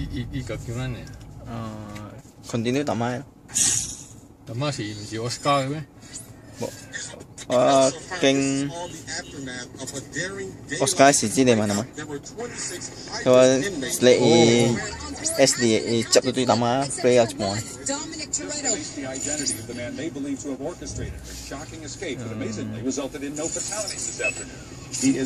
依依依个叫乜嘢？诶，continue 打麦咯。咁嗰时唔是 Oscar 嘅咩？我经 Oscar 时知你问系咪？佢话你 SD 执到对打麦，play 有冇？Dominic Toretto. The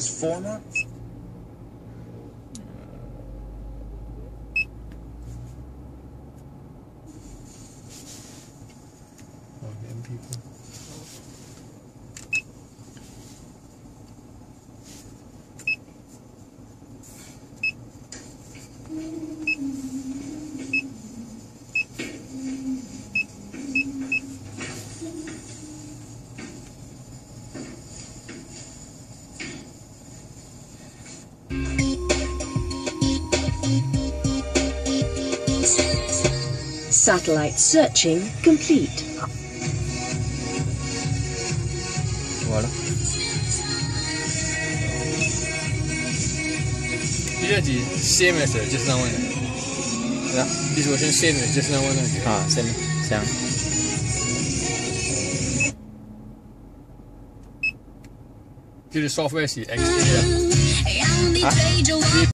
people. Satellite searching complete. 好了。第二题，下面是是三问的，对吧？说先下面就是三问。下面行。就是 software 是 X 的。啊。